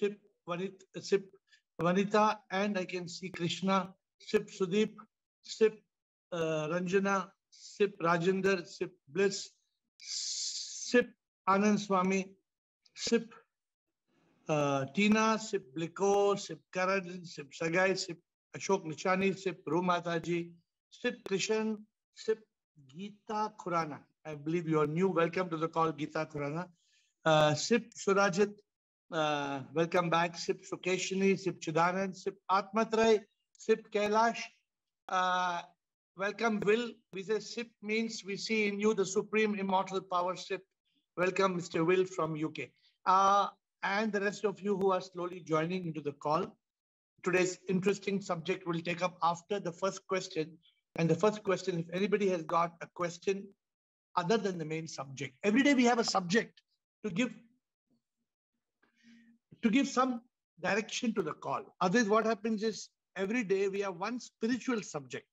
Sip Vanita, Sip Vanita, and I can see Krishna, Sip Sudeep, Sip uh, Ranjana, Sip Rajender, Sip Bliss, Sip Anand Swami, Sip uh, Tina, Sip Bliko, Sip Karan, Sip Sagai, Sip Ashok Nichani, Sip Rumataji, Sip Krishan, Sip Geeta Khurana. I believe you are new. Welcome to the call, Geeta Khurana. Uh, Sip Surajit, uh, welcome back. Sip Sukeshini, Sip Chidanand, Sip Atmatray, Sip Kailash. Uh, welcome, Will. We say Sip means we see in you the supreme immortal power Sip. Welcome, Mr. Will from UK. Uh, and the rest of you who are slowly joining into the call. Today's interesting subject will take up after the first question. And the first question, if anybody has got a question other than the main subject, every day we have a subject to give to give some direction to the call. Otherwise, what happens is every day we have one spiritual subject,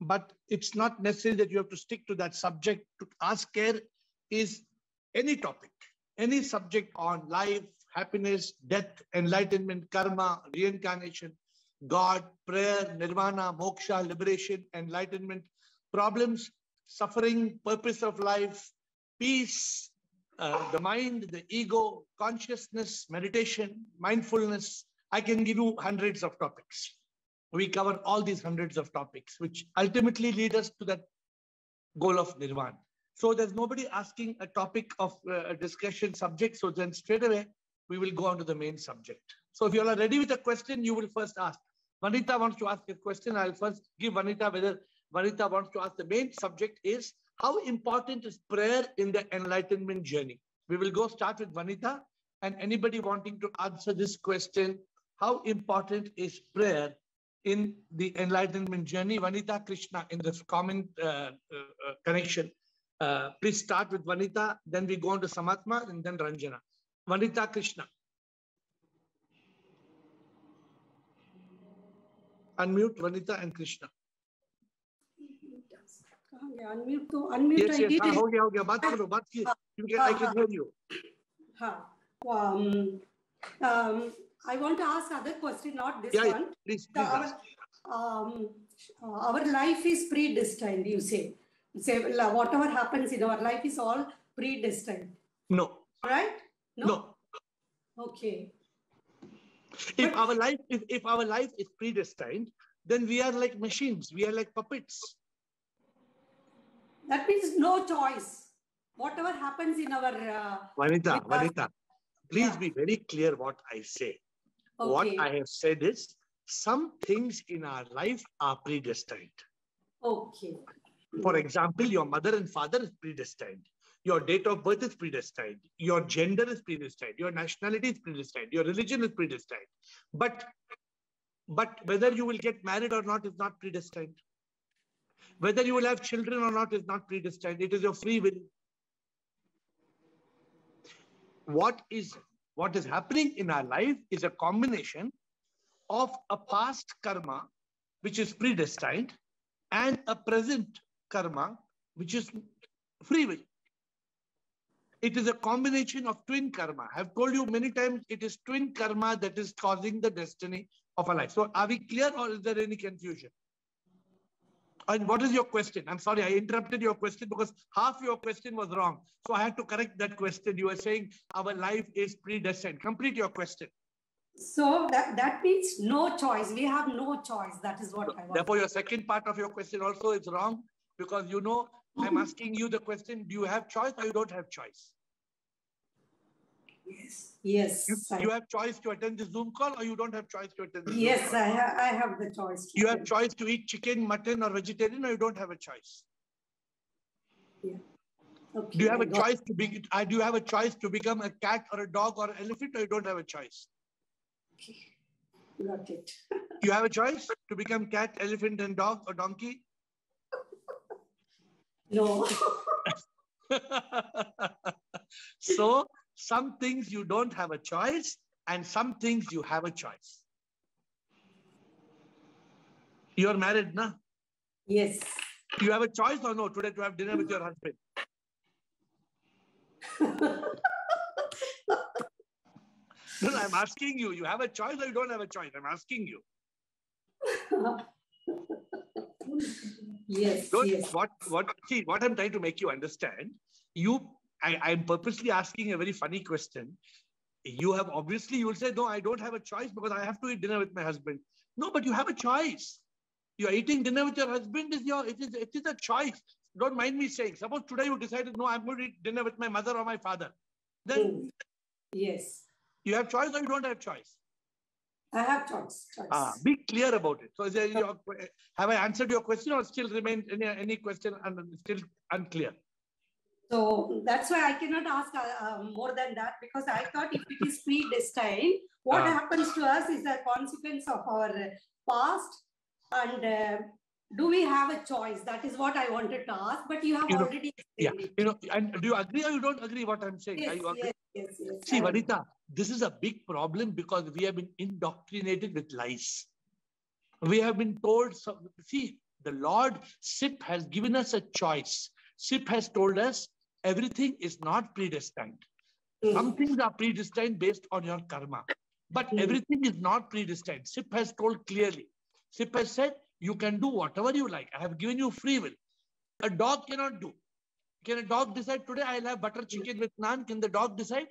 but it's not necessary that you have to stick to that subject. To Ask AiR is any topic, any subject on life, happiness, death, enlightenment, karma, reincarnation, God, prayer, nirvana, moksha, liberation, enlightenment, problems, suffering, purpose of life, peace, uh, the mind, the ego, consciousness, meditation, mindfulness. I can give you hundreds of topics. We cover all these hundreds of topics, which ultimately lead us to that goal of nirvana. So there's nobody asking a topic of uh, discussion subject. So then straight away, we will go on to the main subject. So if you are ready with a question, you will first ask. Vanita wants to ask a question. I'll first give Vanita whether Vanita wants to ask. The main subject is how important is prayer in the enlightenment journey? We will go start with Vanita and anybody wanting to answer this question, how important is prayer in the enlightenment journey? Vanita Krishna in this comment uh, uh, connection. Uh, please start with Vanita, then we go on to Samatma and then Ranjana. Vanita Krishna. Unmute Vanita and Krishna unmute तो unmute yes, I yes, did हाँ, हो गया हो गया बात करो बात की you can, I can hear you हाँ um, um, I want to ask other question not this yeah, yeah. one please So please ask. our, um, uh, our life is predestined you say say la- whatever happens in our life is all predestined no right no okay if our life if, if our life is predestined then we are like machines we are like puppets that means no choice whatever happens in our uh, Vanita Vanita please Yeah. be very clear what I say what I have said is some things in our life are predestined okay For example, your mother and father is predestined. Your date of birth is predestined. Your gender is predestined. Your nationality is predestined. Your religion is predestined. But, but whether you will get married or not is not predestined. Whether you will have children or not is not predestined. It is your free will. What is what is happening in our life is a combination of a past karma, which is predestined, and a present karma, which is free will. It is a combination of twin karma. I've told you many times it is twin karma that is causing the destiny of our life. So, are we clear or is there any confusion? And what is your question? I'm sorry, I interrupted your question because half your question was wrong. So, I had to correct that question. You were saying our life is predestined. Complete your question. so that that means no choice we have no choice that is what i want Therefore, your second part of your question also is wrong because you know I'm asking you the question: Do you have choice or you don't have choice? Yes yes You, you have choice to attend the Zoom call or you don't have choice to attend the Zoom Yes, call? I, ha- I have the choice. to You have choice to eat chicken, mutton, or vegetarian, or you don't have a choice. Yeah. Okay, Do you have I a got- choice to be? uh, Do you have a choice to become a cat or a dog or an elephant, or you don't have a choice? Okay. Got it. You have a choice to become cat, elephant, and dog or donkey. No. so some things you don't have a choice, and some things you have a choice. You are married, na? yes. You have a choice or no today to have dinner with your husband? No, no, I'm asking you. You have a choice or you don't have a choice? I'm asking you. yes, Don't, yes. What, what, see, what I'm trying to make you understand, you, I, I'm purposely asking a very funny question. You have obviously, you will say, no, I don't have a choice because I have to eat dinner with my husband. No, but you have a choice. You're eating dinner with your husband is your, it is, it is a choice. Don't mind me saying, suppose today you decided, no, I'm going to eat dinner with my mother or my father. Then Mm. Yes. you have choice or you don't have choice. I have choice. choice. Ah, be clear about it. So, is there your, have I answered your question or still remain any, any question and still unclear? So that's why I cannot ask uh, uh, more than that because I thought if it is predestined, what Ah. happens to us is a consequence of our uh, past. And uh, do we have a choice? That is what I wanted to ask, but you have You know, already Yeah, explained it. you know, and do you agree or you don't agree what I'm saying? Yes, Are you agree? yes, yes, yes. See, Vanita, this is a big problem because we have been indoctrinated with lies. We have been told, some, see, the Lord SIP has given us a choice. SIP has told us everything is not predestined. Mm. Some things are predestined based on your karma, but Mm. everything is not predestined. SIP has told clearly. SIP has said, you can do whatever you like. I have given you free will. A dog cannot do. Can a dog decide today I'll have butter chicken with naan? Can the dog decide?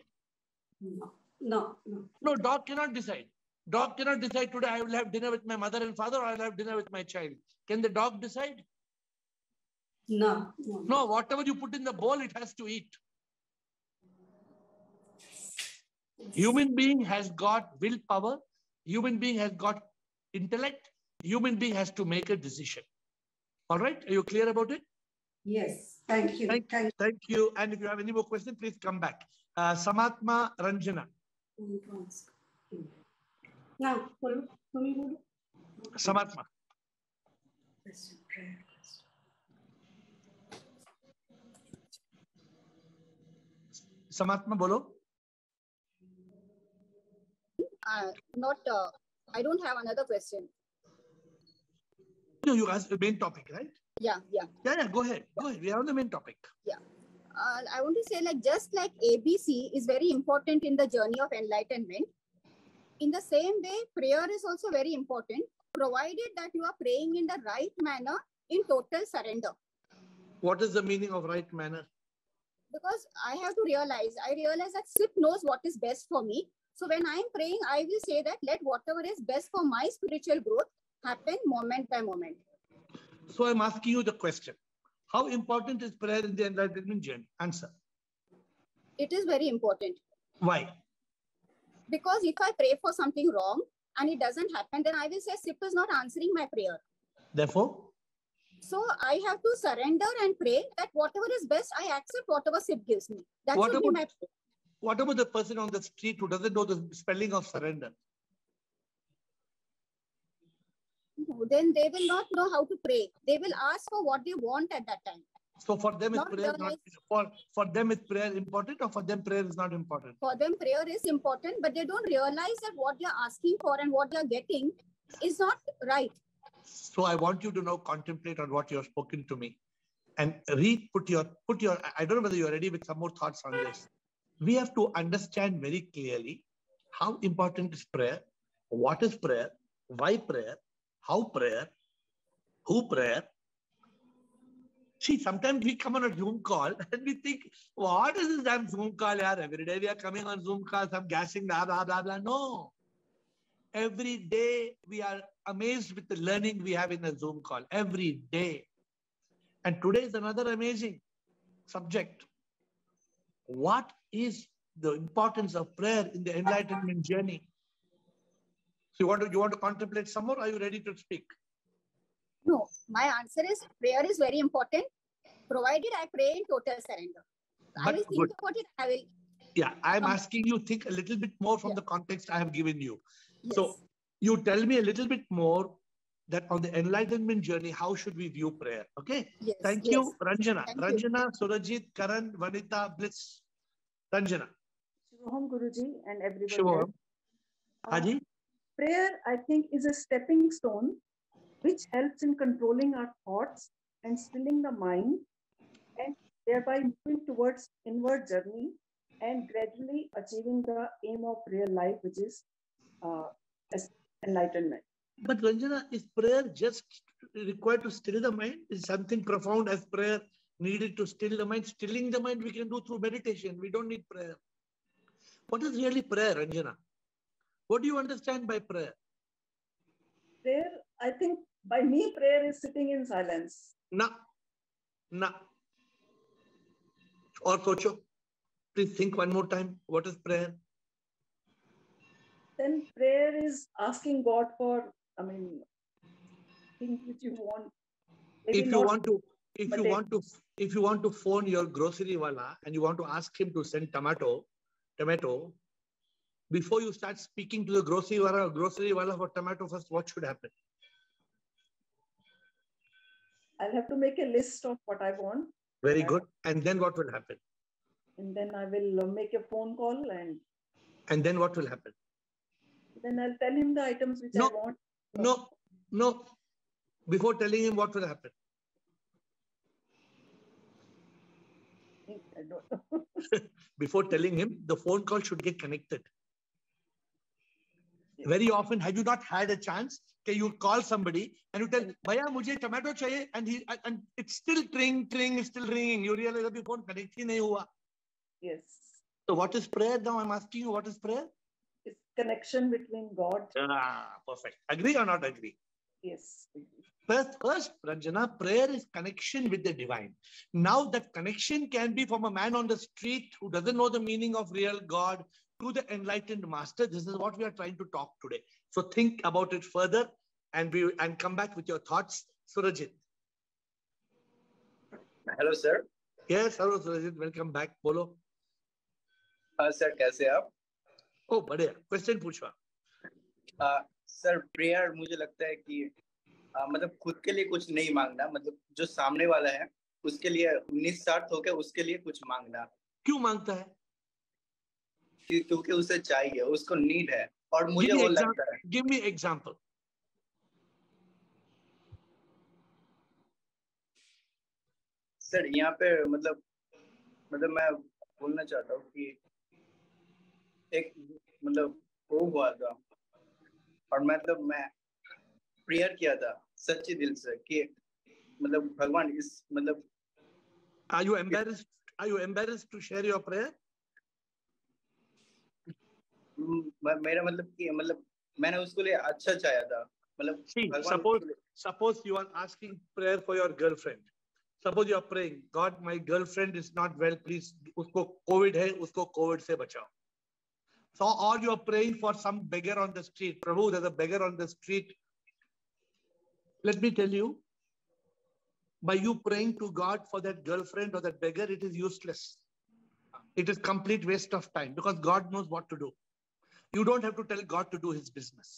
No, no, no. No, dog cannot decide. Dog cannot decide today I will have dinner with my mother and father or I'll have dinner with my child. Can the dog decide? No, no. No, whatever you put in the bowl, it has to eat. Human being has got willpower. Human being has got intellect. Human being has to make a decision. All right? Are you clear about it? Yes, thank you. Thank- Thank Thank you. And if you have any more questions, please come back. Uh, Samatma Ranjana. Now. Samatma. Prayer, Samatma, bolo. uh, not uh, i don't have another question No, you asked the main topic, right? yeah yeah Yeah, yeah, go ahead. Go ahead. We are on the main topic. uh, i want to say like just like abc is very important in the journey of enlightenment in the same way prayer is also very important provided that you are praying in the right manner in total surrender What is the meaning of right manner? Because i have to realize i realize that sip knows what is best for me so when i am praying i will say that let whatever is best for my spiritual growth happen moment by moment So I'm asking you the question. How important is prayer in the enlightenment journey? Answer. it is very important Why? because if I pray for something wrong and it doesn't happen, then I will say SIP is not answering my prayer. Therefore, So I have to surrender and pray that whatever is best, I accept whatever SIP gives me. That What should be about- my prayer. what about the person on the street who doesn't know the spelling of surrender? No, Then they will not know how to pray. They will ask for what they want at that time. So for them, is Not prayer not for for them is prayer important or for them prayer is not important? For them, prayer is important, but they don't realize that what they are asking for and what they are getting is not right. So I want you to now contemplate on what you have spoken to me, and read. Put your put your. I don't know whether you are ready with some more thoughts on this. We have to understand very clearly how important is prayer, what is prayer, why prayer, how prayer, who prayer. See, sometimes we come on a Zoom call and we think, what is this damn Zoom call? Yaar? Every day we are coming on Zoom calls, I'm gassing, blah, blah, blah, blah. No. Every day we are amazed with the learning we have in a Zoom call. Every day. And today is another amazing subject. What is the importance of prayer in the enlightenment journey? So you want to you want to contemplate some more? Are you ready to speak? No, my answer is prayer is very important, provided I pray in total surrender. I will think good. about it. I will. Yeah, I'm asking you think a little bit more from Yeah. the context I have given you. Yes. So you tell me a little bit more that on the enlightenment journey, how should we view prayer? Okay. yes, Thank yes. you, Ranjana. Thank you. Ranjana, Surajit, Karan, Vanita, Bliss. Ranjana. Shivoham Guruji and everybody. Shivoham. else. Uh, Haji. prayer, I think, is a stepping stone which helps in controlling our thoughts and stilling the mind and thereby moving towards inward journey and gradually achieving the aim of real life, which is uh, as- enlightenment. But Ranjana, is prayer just required to still the mind? Is something profound as prayer needed to still the mind? Stilling the mind we can do through meditation. We don't need prayer. What is really prayer, Ranjana? What do you understand by prayer? Prayer, I think by me, prayer is sitting in silence. Na. Na. Or Kocho, please think one more time. What is prayer? Then prayer is asking God for, I mean, things which you want. Maybe if you want to if you want to if you want to phone your grocery wala and you want to ask him to send tomato tomato before you start speaking to the grocery wala grocery wala for tomato first what should happen? I'll have to make a list of what I want, very good. And then what will happen? And then I will uh, make a phone call, and and then what will happen then I'll tell him the items which No. I want. no no before telling him what will happen I don't know. before telling him the phone call should get connected Yes. very often have you not had a chance that you call somebody and you tell bhaiya mujhe tomato chahiye and he and it's still ring ring it's still ringing you realize that the phone connect hi nahi hua Yes, so what is prayer now i'm asking you what is prayer connection between God. Ah, perfect. Agree or not agree? Yes. First, first, Ranjana, prayer is connection with the divine. Now that connection can be from a man on the street who doesn't know the meaning of real God to the enlightened master. This is what we are trying to talk today. So think about it further and be and come back with your thoughts. Surajit. Hello, sir. Yes, hello, Surajit. Welcome back. Polo. Uh, sir, How are you? Oh, बढ़िया. Question पूछवा. Sir prayer मुझे लगता है कि आ, मतलब खुद के लिए कुछ नहीं मांगना मतलब जो सामने वाला है उसके लिए निस्वार्थ होकर उसके लिए कुछ मांगना क्यों माँगता है? कि- क्योंकि उसे चाहिए उसको नीड है और मुझे वो लगता है Give me example. सर यहाँ पे मतलब मतलब मैं बोलना चाहता हूँ कि एक मतलब वो हुआ था। और मतलब मैं प्रेयर किया था सच्चे दिल से कि मतलब भगवान इस मतलब are you embarrassed are you embarrassed to share your prayer मेरा मतलब कि मतलब मैंने उसको ले अच्छा चाहा था। मतलब suppose suppose you are asking prayer for your girlfriend suppose you are praying God my girlfriend is not well please उसको कोविड है उसको कोविड से बचाओ. So or you are praying for some beggar on the street prabhu there's a beggar on the street let me tell you by you praying to god for that girlfriend or that beggar it is useless it is complete waste of time because god knows what to do you don't have to tell god to do his business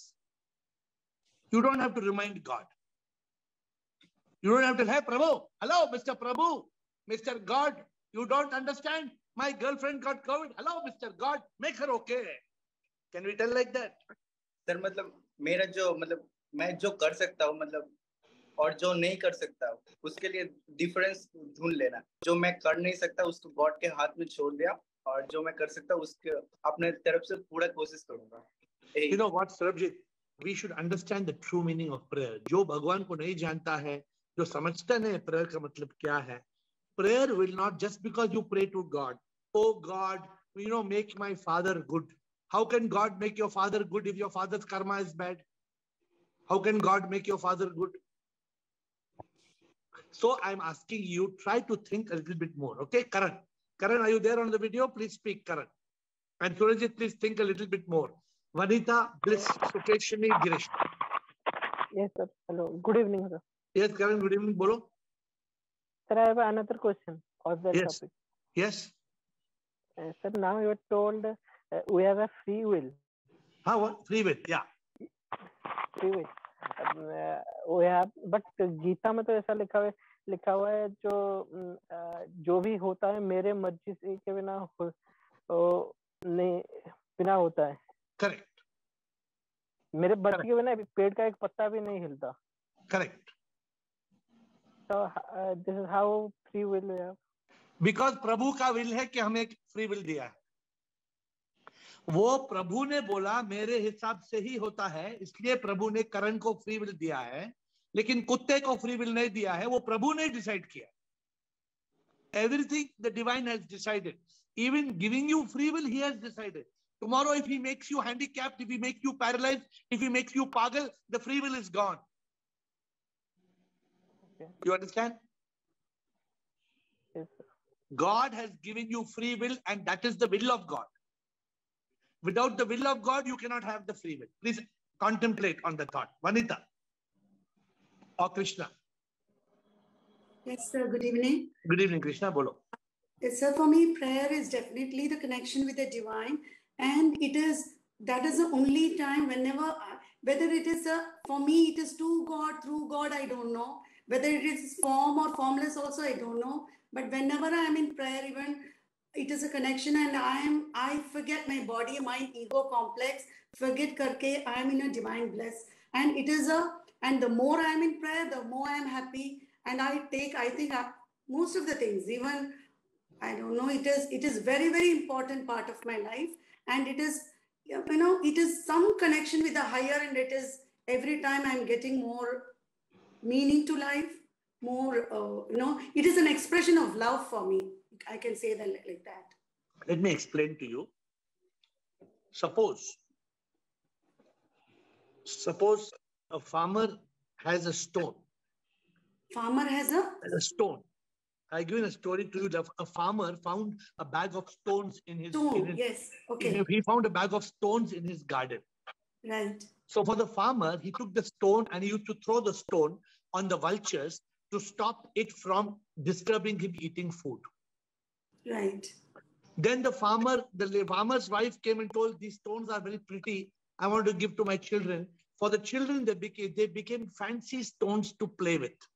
you don't have to remind god you don't have to, hey, Prabhu, hello, Mr. Prabhu, Mr. God, you don't understand? my girlfriend got covid. Hello mr god make her okay. Can we tell like that? Sir matlab mera jo matlab main jo kar sakta hu matlab और जो नहीं कर सकता उसके लिए difference ढूंढ लेना। जो मैं कर नहीं सकता उसको गॉड के हाथ में छोड़ दिया और जो मैं कर सकता उसके अपने तरफ़ से पूरा कोशिश करूँगा। You know what Sarabjit we should understand the true meaning of prayer जो भगवान को नहीं जानता है जो समझता नहीं प्रेयर का मतलब क्या है? Prayer will not just because you pray to God Oh God, you know, make my father good. How can God make your father good if your father's karma is bad? How can God make your father good? So I'm asking you, try to think a little bit more. Okay, Karan. Karan, are you there on the video? Please speak, Karan. And Surajit, please think a little bit more. Vanita, Bliss, Sukeshini, Girish. Yes, sir. Hello. Good evening, sir. Yes, Karan, good evening. Bolo. Sir, I have another question on that Yes. topic. Yes. Uh, sir, now you are told uh, we have a free will. How? what? Free will. Yeah. Free will. Uh, we have, but Gita में तो ऐसा लिखा हुआ है लिखा हुआ है जो mm, uh, जो भी होता है मेरे मर्ज़ी से के बिना हो, ओ, नहीं बिना होता है Correct. मेरे मर्ज़ी के बिना पेड़ का एक पत्ता भी नहीं हिलता Correct. so uh, this is how free will we have because प्रभु का विल है कि हमें फ्री विल दिया है। वो प्रभु ने बोला, मेरे हिसाब से ही होता है, इसलिए प्रभु ने करण को फ्री विल दिया है, लेकिन कुत्ते को फ्री विल नहीं दिया है, वो प्रभु ने डिसाइड किया। Everything the divine has you free will he has if he makes you handicap if he makes you paralyse if he makes you पागल the free will is gone you understand God has given you free will, and that is the will of God. Without the will of God, you cannot have the free will. Please contemplate on the thought. Vanita or Krishna. Yes, sir. Good evening. Good evening, Krishna. Bolo. Yes, sir. For me, prayer is definitely the connection with the divine, and it is that is the only time whenever, I- whether it is a for me, it is to God through God. I don't know whether it is form or formless. Also, I don't know. But whenever I am in prayer, even it is a connection, and I am I forget my body, my ego complex. Forget karke, I am in a divine bliss, and it is a and the more I am in prayer, the more I am happy, and I take I think I, most of the things even I don't know. It is it is very very important part of my life, and it is you know it is some connection with the higher, and it is every time I'm getting more meaning to life, more uh, you know. It is an expression of love for me. I can say that like, that. Let me explain to you. Suppose, suppose a farmer has a stone. Farmer has a Has a stone. I given a story to you. that A farmer found a bag of stones in his. in stone. his- Yes. Okay. He found a bag of stones in his garden. Right. So for the farmer, he took the stone and he used to throw the stone on the vultures to stop it from disturbing him eating food. Right. Then the farmer, the farmer's wife came and told, "These stones are very pretty. I want to give to my children." For the children, they became they became fancy stones to play with.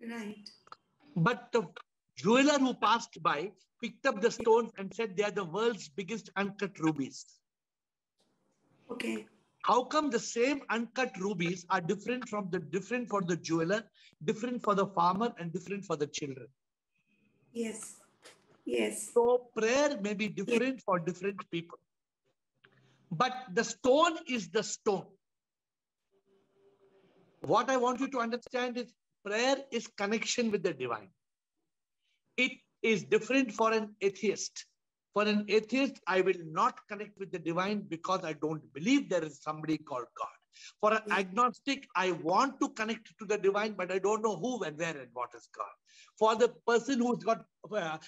Right. But the jeweler who passed by picked up the stones and said, "They are the world's biggest uncut rubies." Okay. How come the same uncut rubies are different from the different for the jeweler, different for the farmer, and different for the children? Yes. Yes. So prayer may be different for different people. But the stone is the stone. What I want you to understand is prayer is connection with the divine. It is different for an atheist. For an atheist, I will not connect with the divine because I don't believe there is somebody called God. For an agnostic, I want to connect to the divine, but I don't know who and where and what is God. For the person who's got uh,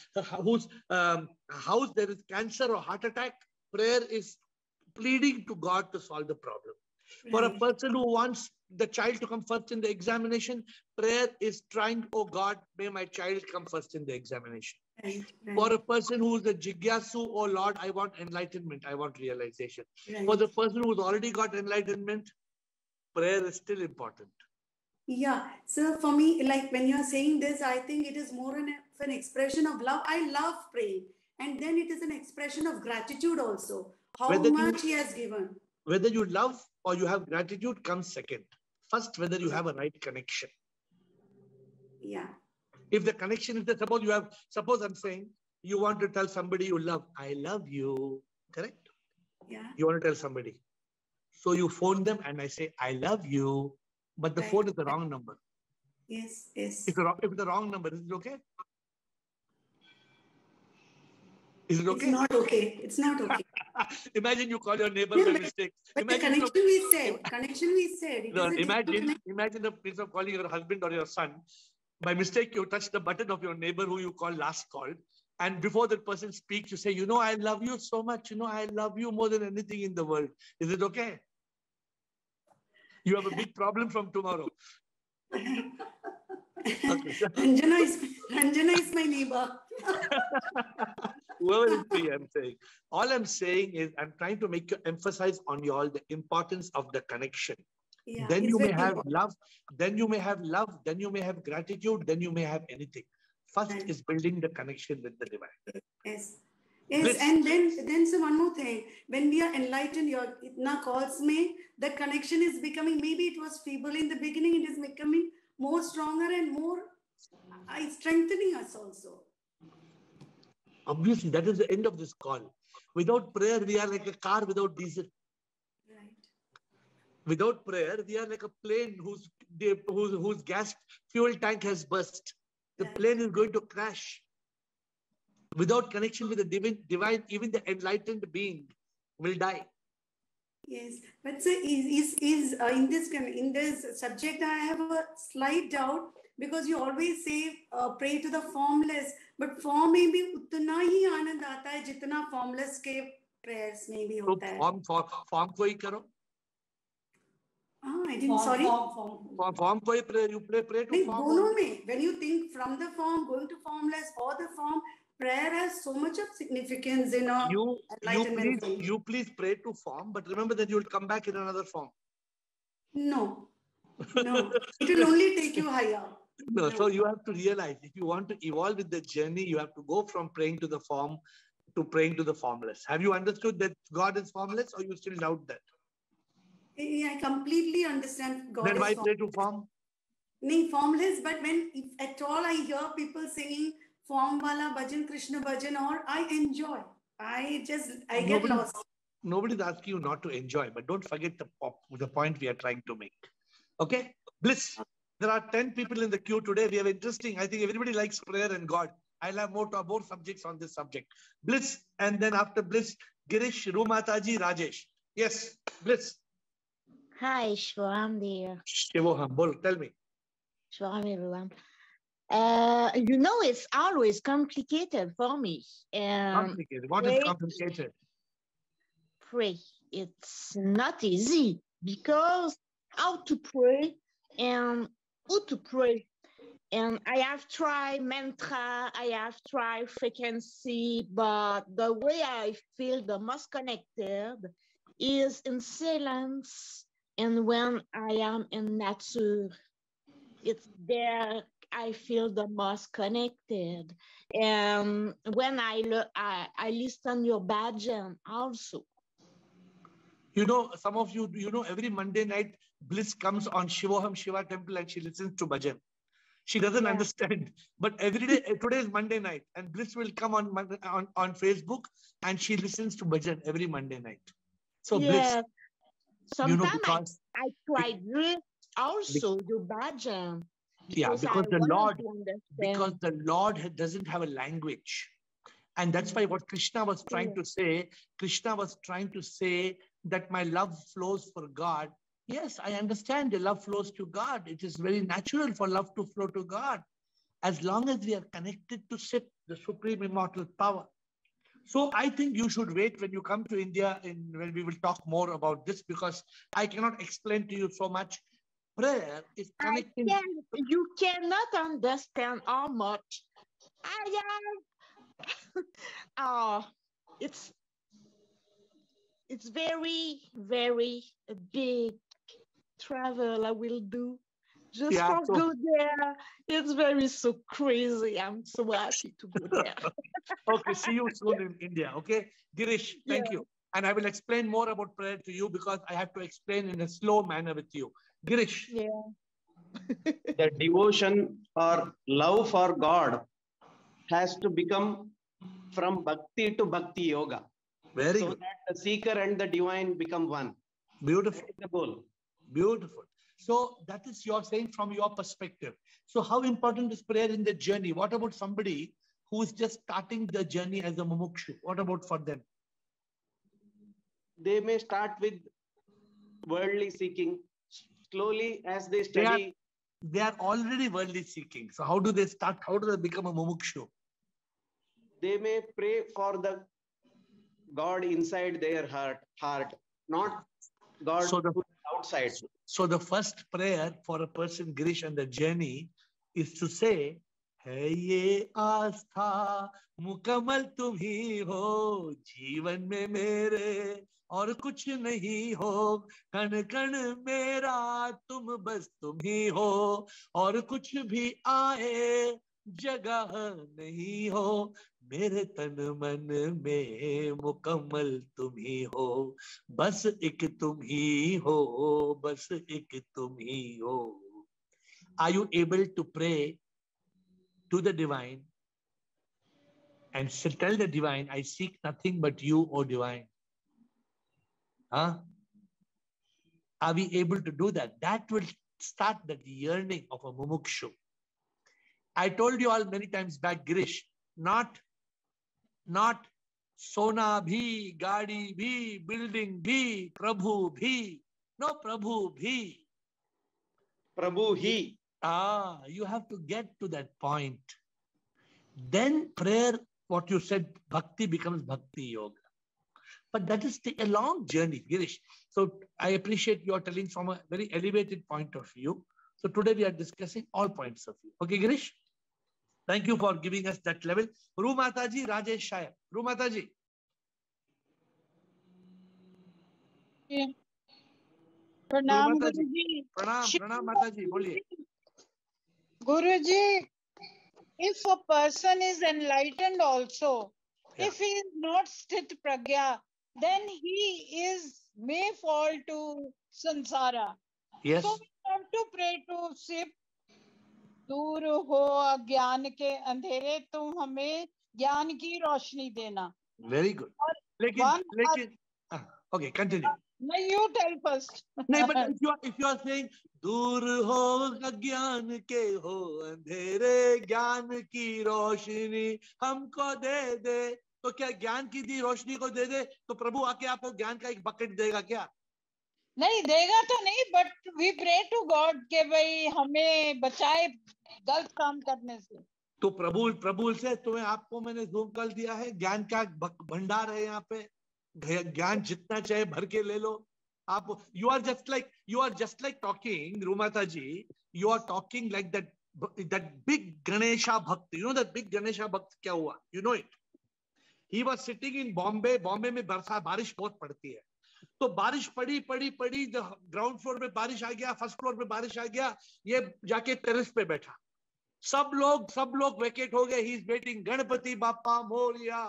whose um, house there is cancer or heart attack, prayer is pleading to God to solve the problem. For a person who wants the child to come first in the examination, prayer is trying, oh God, may my child come first in the examination. Right. For a person who is a jigyasu, oh Lord, I want enlightenment, I want realization. right. For the person who's already got enlightenment, prayer is still important. Yeah, so for me, like when you're saying this, I think it is more an, an expression of love. I love praying, and then it is an expression of gratitude also. How Whether you- much He has given. Whether you love or you have gratitude comes second. First, whether you have a right connection. Yeah, If the connection is that, suppose you have, suppose I'm saying you want to tell somebody you love, I love you, correct? yeah, You want to tell somebody. So you phone them and I say, I love you, but the Right. phone is the wrong number. yes, yes. If the wrong, if the wrong number, is it okay? Is it It's okay? not okay. It's not okay. imagine you call your neighbor No, by but- mistake. But the Imagine you- connection we said, connection we said. No, imagine, imagine the place of calling your husband or your son. By mistake, you touch the button of your neighbor who you call last call. And before that person speaks, you say, you know, I love you so much. You know, I love you more than anything in the world. Is it okay? You have a big problem from tomorrow. Okay. Ranjana is Ranjana is my neighbor. Whoever I'm saying. All I'm saying is I'm trying to make you emphasize on you all the importance of the connection. Yeah, then you may have important. love then you may have love then you may have gratitude then you may have anything first Right. is building the connection with the divine Yes. Yes, Let's- and then then so one more thing. When we are enlightened, your itna calls me, the connection is becoming maybe it was feeble in the beginning, it is becoming more stronger and more uh, strengthening us also. Obviously, that is the end of this call. Without prayer, we are like a car without diesel. Right. Without prayer, we are like a plane whose whose, whose gas fuel tank has burst. The Right. plane is going to crash. Without connection with the divine, divine, even the enlightened being will die. Yes, but sir, is is is uh, in this con- in this subject, I have a slight doubt because you always say uh, pray to the formless, but form में भी उतना ही आनंद आता है जितना formless के prayers में भी So होता है. form, form, form को ही करो. Ah, I didn't. Sorry. Form, form को ही pray, you pray, pray to नहीं form. दोनों में when you think from the form going to formless or the form, prayer has so much of significance in a You, you enlightenment. please, thing. you please pray to form, but remember that you will come back in another form. No, no, it will only take you higher. No, so No. you have to realize if you want to evolve with the journey, you have to go from praying to the form to praying to the formless. Have you understood that God is formless or you still doubt that? I completely understand God then why pray to form? नहीं formless but when if at all I hear people singing form wala bhajan Krishna bhajan or I enjoy I just I get Nobody- lost Nobody's asking you not to enjoy, but don't forget the, pop, the point we are trying to make. Okay? Bliss. There are 10 people in the queue today. We have interesting. I think everybody likes prayer and God. I'll have more, to, more subjects on this subject. Bliss. And then after Bliss, Girish, Rumataji, Rajesh. Yes, Bliss. Hi, Shwaram dear. Shivoham, bol, tell me. Shwaram everyone. Uh, you know, it's always complicated for me. And Complicated. What is complicated? pray. It's not easy because how to pray and who to pray. And I have tried mantra, I have tried frequency, but the way I feel the most connected is in silence and when I am in nature. It's there I feel the most connected. And when I, lo- I, I listen your bhajan also. You know, some of you, you know, every Monday night, Bliss comes on Shivoham Shiva temple and she listens to bhajan. She doesn't Yeah. understand, but every day, eh, today is Monday night, and Bliss will come on on, on Facebook and she listens to bhajan every Monday night. So Bliss, yes. you know, Sometimes because I, I try this also, your bhajan. yeah, I because the Lord, because the Lord doesn't have a language. And that's why what Krishna was trying to say, Krishna was trying to say that my love flows for God. Yes, I understand the love flows to God. It is very natural for love to flow to God as long as we are connected to SIP, the supreme immortal power. So I think you should wait when you come to India and when we will talk more about this because I cannot explain to you so much. Prayer is connecting. can, you cannot understand how much I am. oh, it's it's very, very big travel I will do. Just Yeah, for so- go there. It's very so crazy. I'm so happy to go there. Okay, see you soon in India. Okay, Girish, thank Yeah. you. And I will explain more about prayer to you because I have to explain in a slow manner with you. Girish, yeah. the devotion or love for God has to become from bhakti to bhakti yoga. very so good. that the seeker and the divine become one. Beautiful, That is the goal. beautiful. So that is you're saying from your perspective. So how important is prayer in the journey? What about somebody who is just starting the journey as a mumukshu? What about for them? They may start with worldly seeking. Slowly, as they They are- study, They are already worldly seeking. So how do they start? How do they become a mumukshu? they may pray for the God inside their heart, heart, not God So the- outside. So the first prayer for a person, Girish, on the journey is to say, है ये आस्था मुकम्मल तुम ही हो जीवन में मेरे और कुछ नहीं हो कण कण मेरा तुम बस तुम ही हो और कुछ भी आए जगह नहीं हो मेरे तन मन में मुकम्मल तुम ही हो। बस एक तुम ही हो बस एक तुम ही हो। Are you able to pray to the divine and tell the divine I seek nothing but you O divine हाँ are we able to do that that will start that yearning of a मुमुक्षु I told you all many times back Girish, not not sona bhi, gadi bhi, building bhi, prabhu bhi. No, prabhu bhi. Prabhu he. Ah, you have to get to that point. Then prayer, what you said, bhakti becomes bhakti yoga. But that is a long journey, Girish. So I appreciate your telling from a very elevated point of view. So today we are discussing all points of view. Okay, Girish? Thank you for giving us that level. Ru Mataji, Rajesh Shaya. Ru Mataji. प्रणाम माता जी। गुरु जी Pranam, Pranam Mataji. बोलिए. गुरु जी if a person is enlightened also Yeah. if he is not sthit pragya then he is may fall to sansara Yes. so we have to pray to Shiv दूर हो अज्ञान के अंधेरे तुम हमें ज्ञान की रोशनी देना। वेरी गुड लेकिन, लेकिन, ah, okay, continue. no you tell first. नहीं but if you are if you are saying दूर हो अज्ञान के हो अंधेरे ज्ञान की रोशनी हमको दे दे तो क्या ज्ञान की दी रोशनी को दे दे? तो प्रभु आके आपको ज्ञान का एक बकेट देगा क्या? नहीं, देगा तो नहीं but we pray to God के भाई हमें बचाए गलत काम करने से। तो प्रभु प्रभु से तुम्हें आपको मैंने जूम कर दिया है, ज्ञान का भंडार है यहाँ पे। ज्ञान जितना चाहे भर के ले लो। आप you are just like you are just like talking Rumata ji you are talking like that that big Ganesha bhakt you know that big Ganesha bhakt क्या हुआ? You know it he was sitting in Bombay Bombay में बरसा, बारिश बहुत पड़ती है। तो बारिश पड़ी पड़ी पड़ी ग्राउंड फ्लोर पे बारिश आ गया फ़र्स्ट फ्लोर पे बारिश आ गया, ये जाके टेरिस पे बैठा। सब लोग सब लोग वेकेट हो गए। ही इज़ वेटिंग गणपति बापा मोरिया,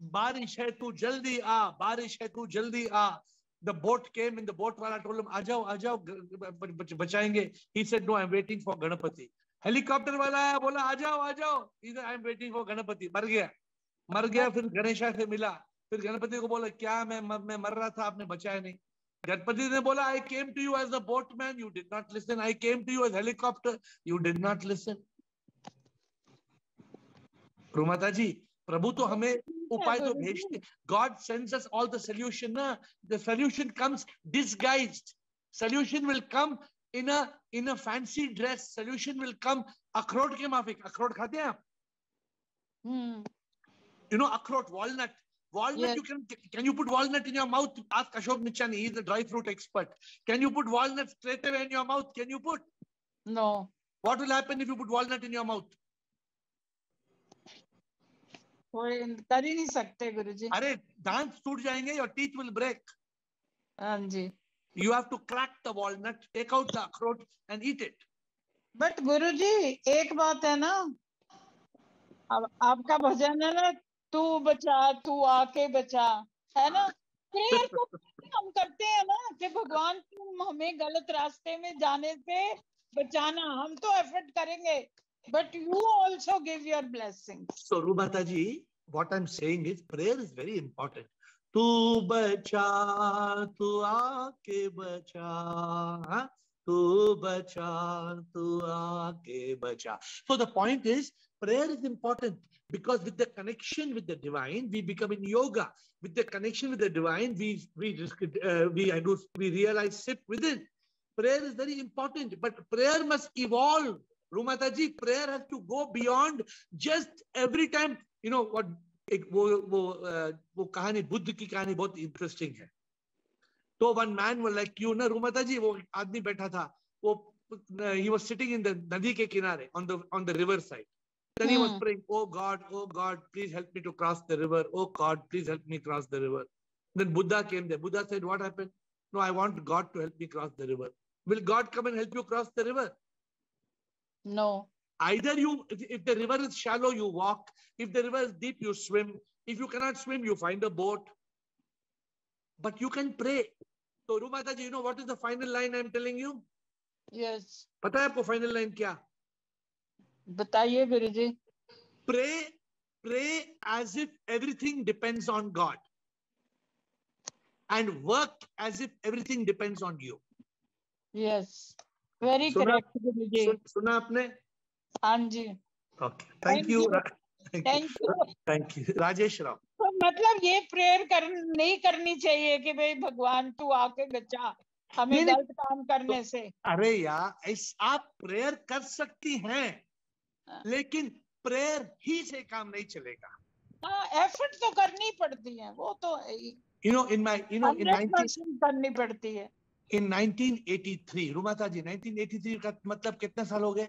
बारिश है तू जल्दी आ, बारिश है तू जल्दी आ। The boat came in the boat वाला टोलम आ जाओ आ जाओ बचाएँगे। He said no I am waiting for Ganpati. Helicopter वाला आया, बोला, आ जाओ आ जाओ। इधर I am waiting for Ganpati. मर गया। मर गया, फिर गणेशा से मिला। फिर गणपति को बोला क्या मैं मैं मैं मर रहा था? आपने बचाया नहीं. गणपति ने बोला I came to you as a boatman you did not listen I came to you as helicopter you did not listen Rumata ji प्रभु तो हमें उपाय तो भेजते God sends us all the solution ना? The solution comes disguised. Solution will come in a in a fancy dress. Solution will come अखरोट के माफिक। अखरोट खाते हैं आप? Hmm. You know akhroat walnut Yes. you can can you put walnut in your mouth ask ashok nichani he is a dry fruit expert can you put walnut straight away in your mouth can you put no what will happen if you put walnut in your mouth कर ही नहीं सकते गुरु जी अरे दांत टूट जाएँगे your teeth will break हाँ जी you have to crack the walnut take out the akhroat and eat it but Guru ji एक बात है ना अब आपका भजन है ना तू बचा तू आके बचा है ना प्रेयर तो हम करते हैं ना कि भगवान तुम हमें गलत रास्ते में जाने से बचाना हम तो एफर्ट करेंगे but you also give your blessing So, Rumata ji, what I'm saying is prayer is very important. तू बचा तू आके बचा हाँ? तू बचा तू आके बचा so the point is prayer is important because with the connection with the divine we become in yoga with the connection with the divine we we uh, we I do we realize sit within prayer is very important but prayer must evolve Rumata ji prayer has to go beyond just every time you know what एक वो वो अ, वो कहानी बुद्ध की कहानी बहुत interesting है तो वन मैन वो लाइक यू ना रूमता जी वो आदमी बैठा था वो he was sitting in the नदी के किनारे on the on the river side then he was Hmm. praying oh god oh god please help me to cross the river oh god please help me cross the river then buddha came there buddha said what happened no i want god to help me cross the river will god come and help you cross the river no either you if, if the river is shallow you walk if the river is deep you swim if you cannot swim you find a boat but you can pray so rumata ji you know what is the final line i'm telling you yes pata hai aapko final line kya बताइए गुरु जी pray pray as if everything depends on God and work as if everything depends on you. Yes very सुना correct गुरु जी सुन, सुना आपने हाँ जी okay thank Thank you you. Thank thank you you thank you Rajesh Rao तो मतलब ये prayer कर नहीं करनी चाहिए कि भाई भगवान तू आके बचा हमें। गलत काम करने तो, से। अरे यार इस आप प्रेयर कर सकती हैं हाँ। लेकिन प्रेयर ही से काम नहीं चलेगा। हाँ एफर्ट तो करनी पड़ती है वो तो you know in my you know in hundred 19 percent करनी पड़ती है। इन 1983 रुमाता जी 1983 का मतलब कितने साल हो गए?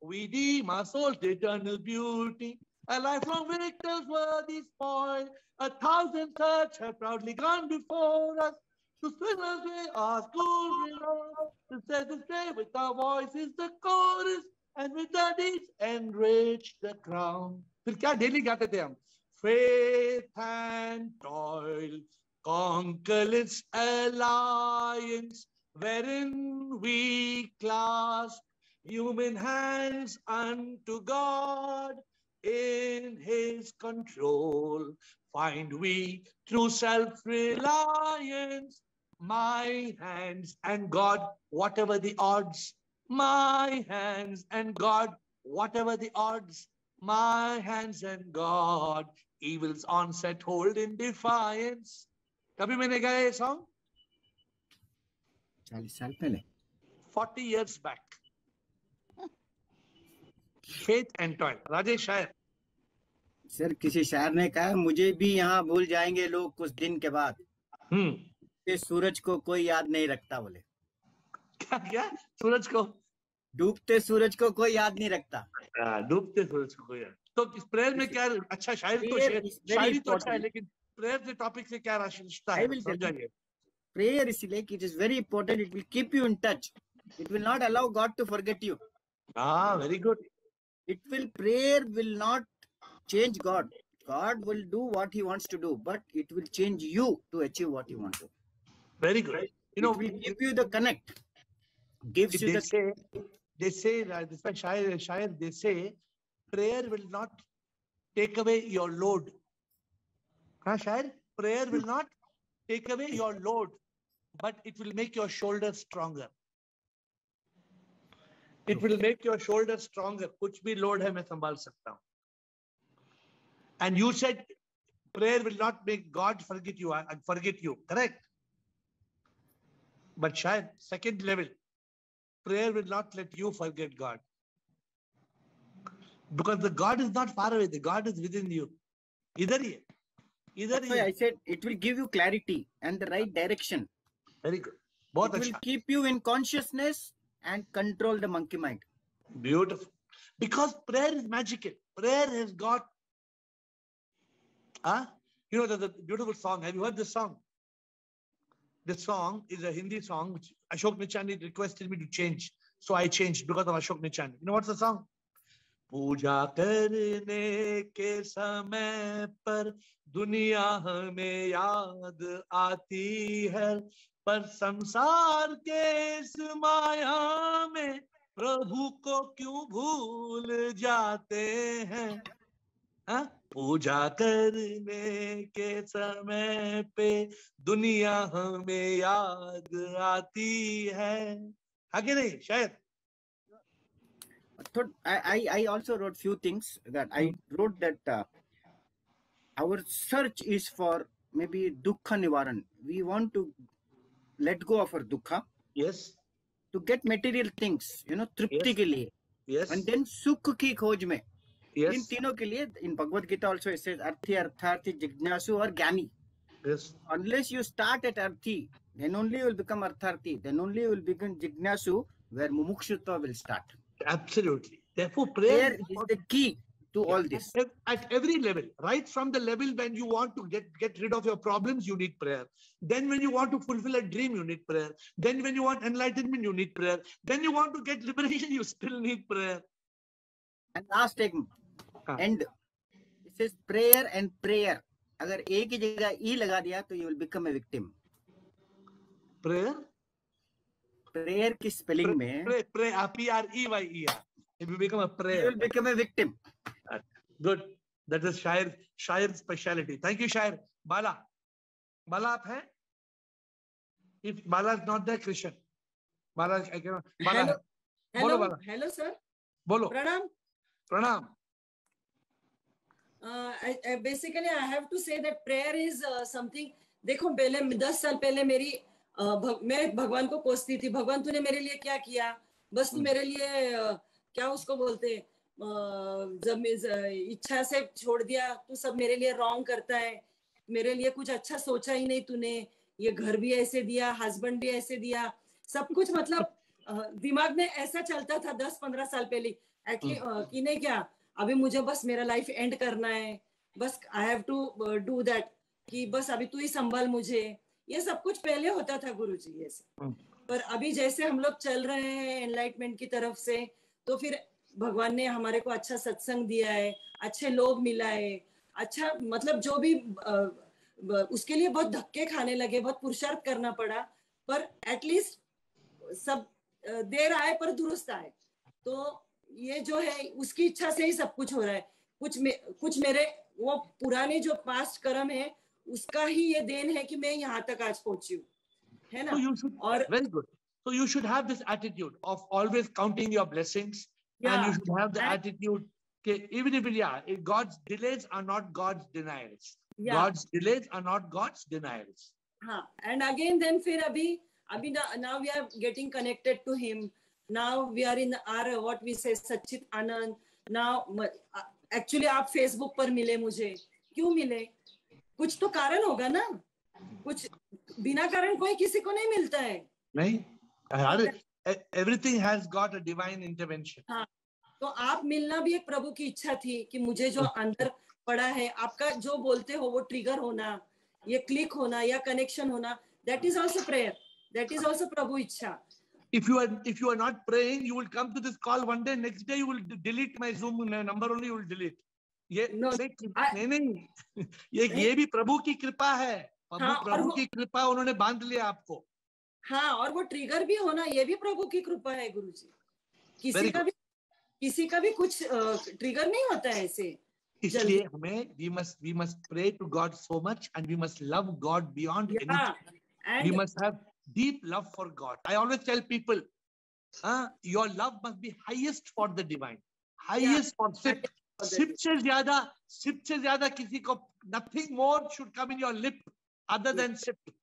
We deem our souls eternal beauty. A lifelong victors worthy spoil. A thousand such have proudly gone before us. To swing us with our school belongs. To set the stay with our voices the chorus. And with our deeds enrich the crown. फिर क्या daily गाते थे हम faith and toil conquerless alliance wherein we clasp human hands unto God in his control find we through self-reliance my hands and God whatever the odds my hands and God whatever the odds my hands and God evil's onset hold in defiance कभी मैंने गाया ये song चालीस साल पहले 40 years back faith and toil. Rajesh Shayar? Sir किसी शायर ने कहा मुझे भी यहाँ भूल जाएँगे लोग कुछ दिन के बाद। हम्म। सूरज को कोई याद नहीं रखता बोले। क्या क्या? सूरज को? डूबते सूरज को कोई याद नहीं रखता। हाँ, डूबते सूरज को कोई याद तो इस प्रेयर में क्या अच्छा शायर तो very शायरी तो अच्छा है लेकिन प्रेयर के टॉपिक से क्या रिश्ता है. समझाइए। prayer is like it is very important it will keep you in touch. It will not allow god to forget you. हाँ very good it will prayer will not change god. God will do what he wants to do but it will change you to achieve what you want to. Very good. You know we give you the connect. Gives you the say, they say uh, this uh, Shire, Shire, they say prayer will not take away your load. Huh, Shire? prayer will not take away your load but it will make your shoulders stronger it will make your shoulders stronger कुछ भी load है मैं संभाल सकता हूँ and you said prayer will not make God forget you and forget you correct but शायद second level prayer will not let you forget God. Because the God is not far away, the God is within you. इधर ही है इधर that's he why है i said it will give you clarity and the right direction very good बहुत it will अच्छा keep you in consciousness and control the monkey mind beautiful because prayer is magical prayer has got huh? you know the, the beautiful song have you heard this song this song is a hindi song which ashok nichani requested me to change so i changed because of ashok nichani you know what's the song पूजा करने के समय पर दुनिया हमें याद आती है पर संसार के इस माया में प्रभु को क्यों भूल जाते हैं हाँ? पूजा करने के समय पे दुनिया हमें याद आती है आगे नहीं शायद thought I, I I also wrote few things that I wrote that uh, our search is for maybe dukkha nivaran. We want to let go of our dukkha yes to get material things, you know, tripti के लिए. yes And then sukh की खोज में. इन yes तीनों के लिए in Bhagavad Gita also it says arthi artharthi jignasu or ज्ञानी. yes Unless you start at arthi, then only you will become artharthi. Then only you will become jignasu, where mumukshutva will start. absolutely therefore prayer Prayer is is the important. key to all this. At, at every level, right from the level when you want to get, get rid of your problems, you need prayer. Then when you want to fulfill a dream, you need prayer. Then when you want enlightenment, you need prayer. Then you want to get liberation, you still need prayer. And last एक हाँ. end. It says prayer and prayer. अगर एक ही जगह ई लगा दिया तो you will become a victim. Prayer? Prayer की spelling में Pray, pray, uh, P-R-E-Y-E-R. If you become a you prayer. will become a victim. Good. That is Shair, Shair's speciality. Thank you, Shair. Bala. Bala, आप हैं? If Bala is not there, Krishan. Bala, I cannot. Bala. Hello. है। बोलो Hello, Bala. hello, sir. बोलो. Pranam. प्रणाम. Uh, I, I, basically, I have to say that prayer is uh, something. देखो पहले दस साल पहले मेरी uh, भग, मैं भगवान को कोसती थी भगवान तूने मेरे लिए क्या किया बस तू मेरे लिए uh, क्या उसको बोलते हैं, जब इच्छा से छोड़ दिया तू सब मेरे लिए रॉन्ग करता है। मेरे लिए कुछ अच्छा सोचा ही नहीं तूने। ये घर भी ऐसे दिया हस्बैंड भी ऐसे दिया। सब कुछ मतलब दिमाग में ऐसा चलता था दस पंद्रह साल पहले। एटलीस्ट कि नहीं क्या अभी मुझे बस मेरा लाइफ एंड करना है। बस I have to do that कि बस अभी तू ही संभाल मुझे। ये सब कुछ पहले होता था गुरु जी ये सब। हम्म। पर अभी जैसे हम लोग चल रहे हैं एनलाइटमेंट की तरफ़ से तो फिर भगवान ने हमारे को अच्छा सत्संग दिया है अच्छे लोग मिला है अच्छा मतलब जो भी उसके लिए बहुत धक्के खाने लगे बहुत पुरुषार्थ करना पड़ा पर एटलीस्ट सब देर आए पर दुरुस्त आए। तो ये जो है उसकी इच्छा से ही सब कुछ हो रहा है। कुछ मे, कुछ मेरे वो पुराने जो पास्ट कर्म है उसका ही ये देन है कि मैं यहाँ तक आज पहुँची हूँ। है ना? So should, और very good. So you should have this attitude of always counting your blessings. And Yeah. you should have the And- attitude, okay, even if, it- yeah, if God's delays are not God's denials. Yeah. God's delays are not God's denials. हाँ and again then फिर अभी अभी now we are getting connected to him now we are in are what we से सच्चित आनंद now actually आप Facebook पर मिले मुझे क्यों मिले कुछ तो कारण होगा ना कुछ बिना कारण कोई किसी को नहीं मिलता है Right? everything has got a divine intervention तो आप मिलना भी एक प्रभु की इच्छा थी कि मुझे जो अंदर पड़ा है आपका जो बोलते हो वो ट्रिगर होना ये क्लिक होना या कनेक्शन होना that is also prayer that is also प्रभु इच्छा। If you are if you are not praying you will come to this call one day next day you will delete my Zoom number only you will delete ये no, नहीं नहीं ये ये भी प्रभु की कृपा है। प्रभु, हाँ, प्रभु की कृपा उन्होंने बाँध लिया आपको। हाँ और वो ट्रिगर भी होना ये भी प्रभु की कृपा है गुरु जी किसी का भी किसी का भी कुछ ट्रिगर नहीं होता है ऐसे इसलिए हमें we must we must pray to God so much and we must love God beyond we must have deep love for God I always tell people your love must be highest for the divine highest for sip sip से ज़्यादा sip से ज़्यादा किसी को nothing more should come in your lip other than sip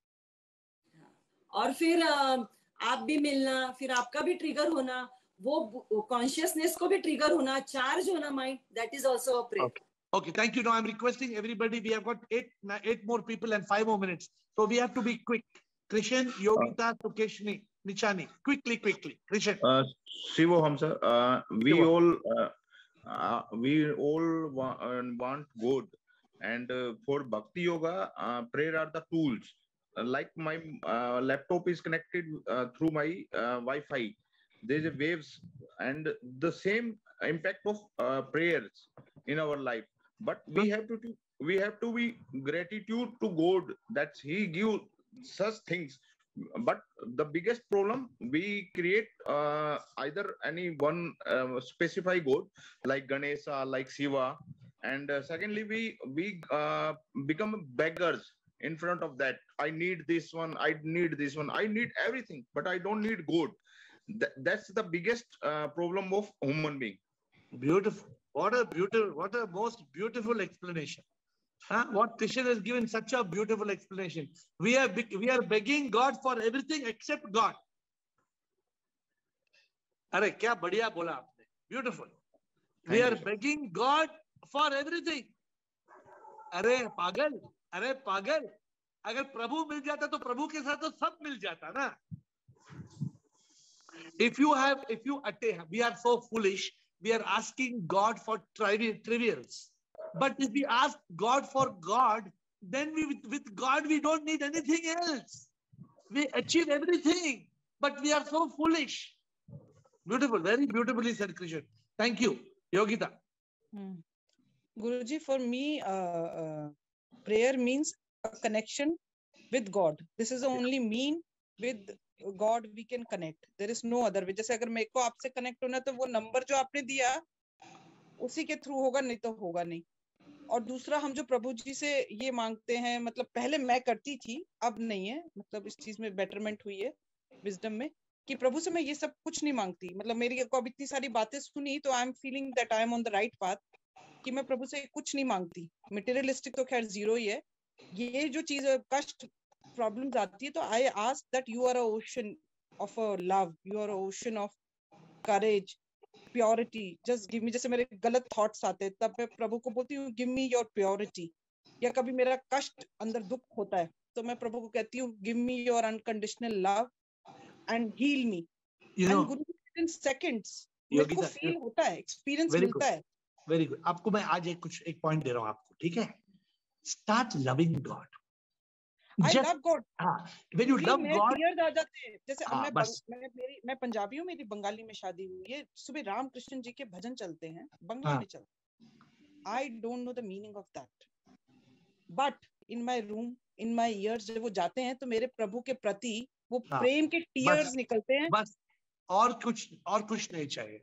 और फिर आप भी मिलना फिर आपका भी ट्रिगर होना वो कॉन्शियसनेस को भी ट्रिगर होना चार्ज होना mind that is also a prayer Okay, thank you. Now I'm requesting everybody. We have got eight eight more people and five more minutes, so we have to be quick. Krishan, Yogita, Tukeshni, Nichani, quickly, quickly. Krishan. Uh, Shivoham sir, uh, we Shivoham. all uh, uh, we all wa- uh, want good, and uh, for Bhakti Yoga, uh, prayer are the tools. Like my uh, laptop is connected uh, through my uh, Wi-Fi. There's a waves, and the same impact of uh, prayers in our life. But we have to, to we have to be gratitude to God that He give such things. But the biggest problem we create uh, either any one uh, specified god like ganesha like shiva. And uh, secondly we we uh, become beggars in front of that i need this one i need this one i need everything but i don't need good Th- that's the biggest uh, problem of human being. Beautiful. What a beautiful what a most beautiful explanation. Huh? what Krishan has given such a beautiful explanation. We are be- we are begging god for everything except god. अरे क्या बढ़िया बोला आपने। Beautiful. We are begging God for everything. अरे पागल। अरे पागल अगर प्रभु मिल जाता तो प्रभु के साथ तो सब मिल जाता ना if you have if you attain we are so foolish we are asking God for trivi- trivials. But if we ask God for God, then we with, with God we don't need anything else. We achieve everything, but we are so foolish. Beautiful, very beautifully said, Krishan. Thank you, Yogita. Hmm. Guruji, for me, uh, uh, prayer means a connection with God. This is the only mean with God we can connect. There is no other way. जैसे अगर मेरे को आपसे connect होना तो वो number जो आपने दिया उसी के थ्रू होगा नहीं तो होगा नहीं और दूसरा हम जो प्रभु जी से ये मांगते हैं मतलब पहले मैं करती थी अब नहीं है मतलब इस चीज़ में बेटरमेंट हुई है विजडम में कि प्रभु से मैं ये सब कुछ नहीं मांगती मतलब मेरी को अब इतनी सारी बातें सुनी तो I am feeling that I am on the right path कि मैं प्रभु से कुछ नहीं मांगती। मटेरियलिस्टिक तो खैर ज़ीरो ही है। ये जो चीज़ कष्ट प्रॉब्लम्स आती है तो I ask that you are a ocean of a love you are ocean of courage purity just give me जैसे मेरे गलत थॉट्स आते हैं तब मैं प्रभु को बोलती हूँ गिव मी योर प्योरिटी या कभी मेरा कष्ट अंदर दुख होता है तो मैं प्रभु को कहती हूँ give me your unconditional love and heal me and guru in seconds मेरे को फील होता है एक्सपीरियंस मिलता है। वेरी गुड आपको मैं आज एक कुछ एक पॉइंट दे रहा हूँ आपको ठीक है? Start loving God I love God हाँ व्हेन यू लव मैं गॉड टीयर्स आ जाते हैं। जैसे अब हाँ, मैं बस। बंग, मैं मेरी मैं पंजाबी हूँ मेरी बंगाली में शादी हुई है। सुबह रामकृष्ण जी के भजन चलते हैं बंगला हाँ। में चलते I don't know the meaning of that but in my room in my ears जब वो जाते हैं तो मेरे प्रभु के प्रति वो हाँ, प्रेम के टीयर्स निकलते हैं। बस और कुछ और कुछ नहीं चाहिए।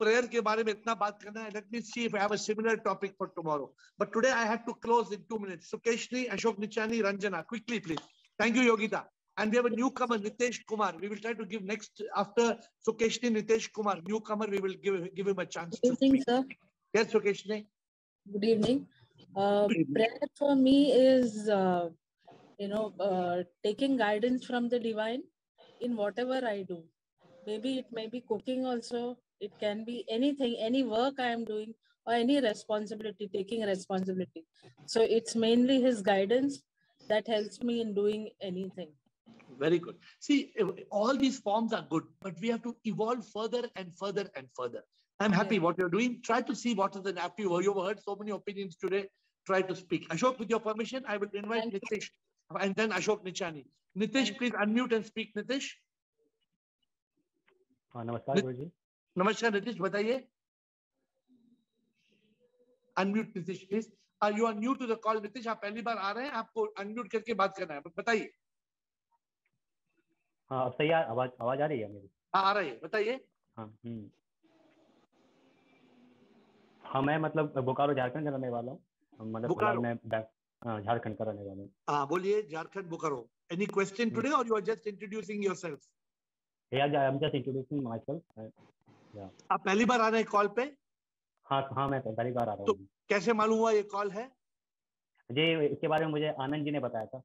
prayer ke bare mein itna baat karna hai. Let me see if I have a similar topic for tomorrow. But today I have to close in two minutes. Sukeshni, Ashok Nichani, Ranjana, quickly please. Thank you, Yogita. And we have a newcomer, Nitesh Kumar. We will try to give next after Sukeshni, Nitesh Kumar, newcomer. We will give give him a chance. Good evening, sir. Yes, Sukeshni. Good evening. Uh, Good evening. prayer for me is, uh, you know, uh, taking guidance from the divine in whatever I do. Maybe it may be cooking also, it can be anything any work i am doing or any responsibility taking responsibility. So it's mainly his guidance that helps me in doing anything. Very good. See all these forms are good but we have to evolve further and further and further. I'm happy yeah. what you're doing. Try to see what is the app oh, you have heard so many opinions today. Try to speak. Ashok with your permission i will invite Thank nitish you. and then ashok nichani. Nitish please unmute and speak nitish uh, namaskar Nit- Namaskar, Nitish. बताइए. Unmute Nitish, please. Uh, you are new to the call, Nitish. आप पहली बार आ रहे हैं. आपको unmute करके बात करना है. बताइए. हाँ अब सही आवाज़ आवाज़ आ रही है मेरी हाँ, आ रही है. बताइए. हाँ हम्म हाँ मैं मतलब बोकारो झारखंड का रहने वाला हूँ मतलब मैं हाँ झारखंड का रहने वाला हूँ हाँ, बोलिए. Jharkhand Bokaro. Any question Hmm. today, or you are just introducing yourself? Am just introducing myself या आप पहली बार आ रहे हैं कॉल पे? हाँ हाँ मैं पहली बार आ रहा हूँ। तो कैसे मालूम हुआ ये कॉल है? जी इसके बारे में मुझे आनंद जी ने बताया था।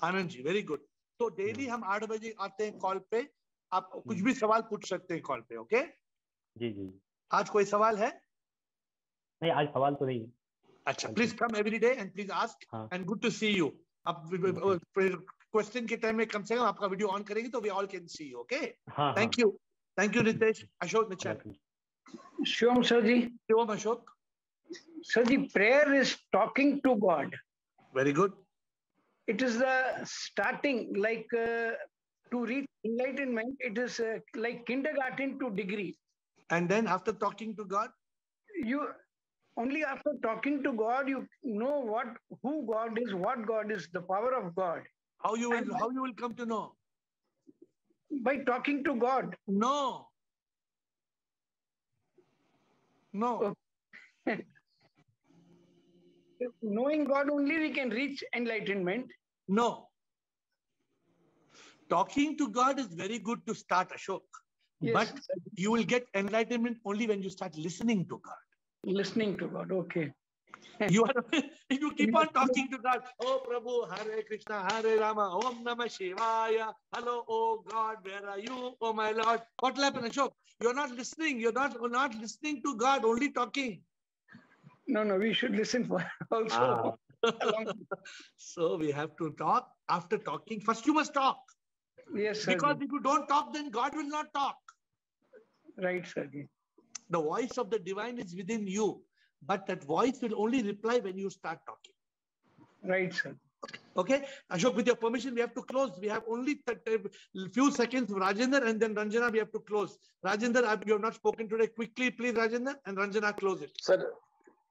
आनंद जी वेरी गुड तो डेली हम आठ बजे आते हैं कॉल पे। आप कुछ हम्म। भी सवाल पूछ सकते हैं कॉल पे ओके जी जी। आज कोई सवाल है? नहीं आज सवाल तो नहीं है। अच्छा please come every day and please ask and good to see you अब क्वेश्चन के टाइम में कम से कम आपका वीडियो ऑन करेंगे तो we all can see okay thank you Thank you, Nitesh. Ashok Nichani. Shivam Sarji. Shivam Ashok. Sarji, prayer is talking to God. Very good. It is the starting, like uh, to reach enlightenment, it is uh, like kindergarten to degree. And then after talking to God? You only after talking to God you know what who God is, what God is, the power of God. How you will and how you will come to know? By talking to God. no, no oh. Knowing God only we can reach enlightenment. No. Talking to God is very good to start, Ashok. Yes. But you will get enlightenment only when you start listening to God. Listening to God. Okay. You are if you keep on talking to God, oh Prabhu, Hare Krishna, Hare Rama, Om Namah Shivaya. Hello, oh God, where are you? Oh my Lord. What will happen, Ashok? You're not listening. You're not you're not listening to God, only talking. No, no, we should listen for also. Ah. so we have to talk. After talking, first you must talk. Yes, sir. Because if you don't talk, then God will not talk. Right, sir. The voice of the divine is within you, but that voice will only reply when you start talking. Right, sir. Okay, Ashok, with your permission, we have to close. We have only a few seconds for Rajendra and then Ranjana, we have to close. Rajendra, you have not spoken today. Quickly, please, Rajendra, and Ranjana, close it. Sir,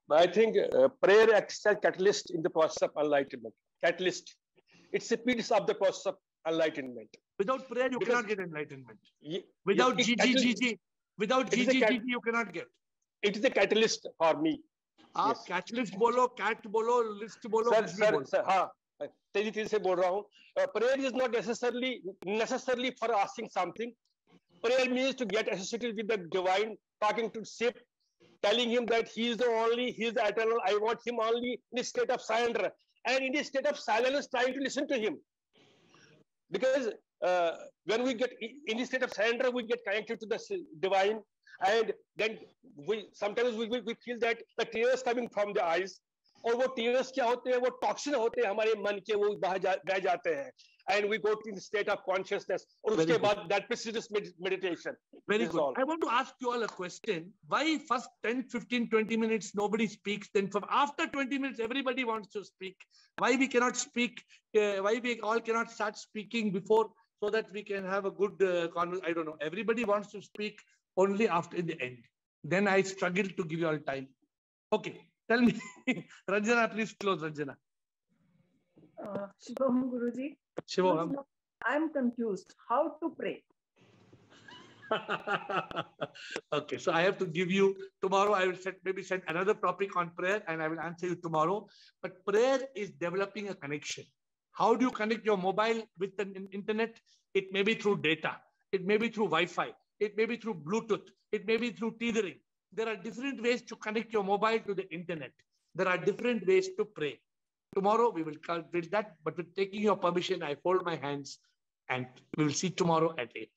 I think uh, prayer acts as catalyst in the process of enlightenment. Catalyst. It speeds up the process of enlightenment. Without prayer, you Because- cannot get enlightenment. Ye- Without it- catalyst- GGGG, without It is a cat- GGGG, you cannot get. It is a catalyst for me. Me catalyst, yes. Catalyst बोलो list, बोलो list बोलो sir sir, बोलो। Sir हाँ तेजी तेजी से बोल रहा हूँ prayer is not prayer means to get associated with the divine talking to SIP telling him that he is the only he is eternal i want him only in the state of surrender and in the state of silence trying to listen to him because uh, when we get in the state of surrender we get connected to the divine and then we sometimes we, we, we feel that the tears coming from the eyes और वो tears क्या होते हैं वो toxin होते हैं हमारे मन के वो बह जा बह जाते हैं and we go to the state of consciousness और Very उसके good. बाद that precedes med- meditation Very This is good. all. I want to ask you all a question. Why first 10, 15, 20 minutes nobody speaks? Then from after 20 minutes everybody wants to speak. Why we cannot speak? Uh, why we all cannot start speaking before so that we can have a good uh, conversation? I don't know. Everybody wants to speak only after the end. Then I struggle to give you all time. Okay, tell me, Ranjana, please close Ranjana. Uh, Shivam Guruji. Shivam. I'm confused. How to pray? okay, so I have to give you tomorrow. I will set maybe send another topic on prayer, and I will answer you tomorrow. But prayer is developing a connection. How do you connect your mobile with the internet? It may be through data. It may be through Wi-Fi. It may be through Bluetooth. It may be through tethering. There are different ways to connect your mobile to the internet. There are different ways to pray. Tomorrow we will complete that, but with taking your permission, I fold my hands and we will see tomorrow at 8.